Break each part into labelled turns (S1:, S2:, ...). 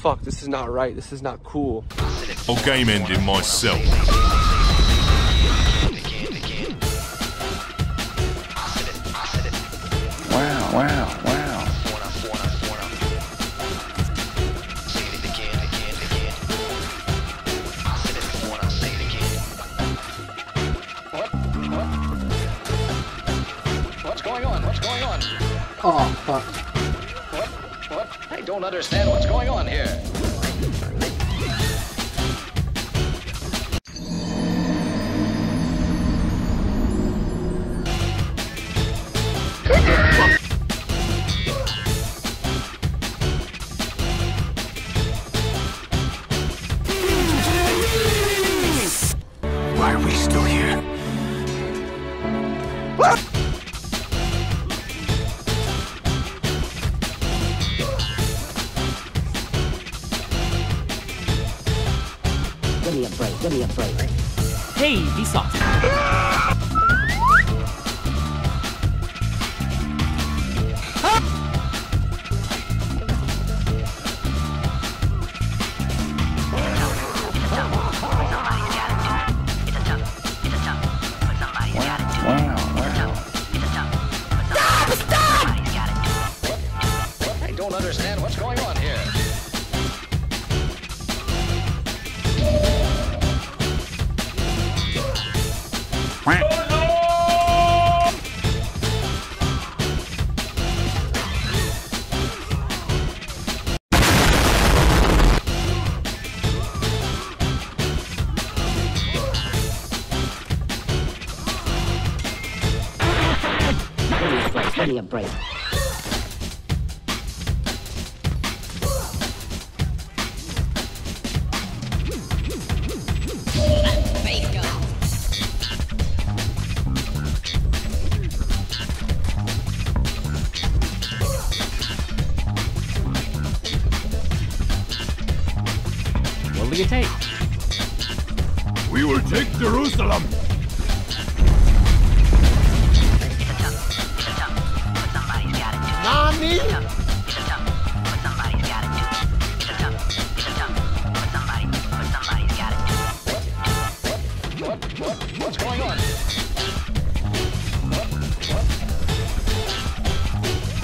S1: fuck, this is not right. This is not cool.
S2: Or game ending myself.
S3: Wow, wow, wow.
S4: What's going on? What's going on?
S5: Oh, fuck.
S4: What? What? I don't understand what's going on here.
S3: Why are we still here?
S6: Give me a break. Give me a break.
S7: Hey, Vsauce.
S3: Wow, wow.
S4: I don't understand what's going on here.
S6: A break. Give me a break.
S7: What'll you take?
S2: We will take Jerusalem.
S4: What? What? What's going on? What? What?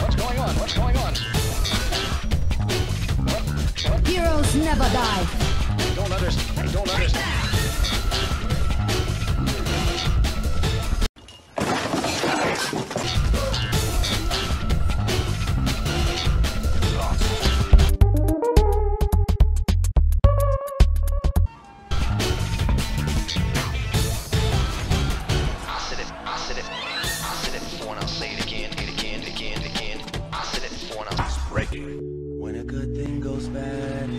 S4: What's going on? What's going on? What? What?
S8: Heroes never die.
S4: I don't understand. I don't understand. Party.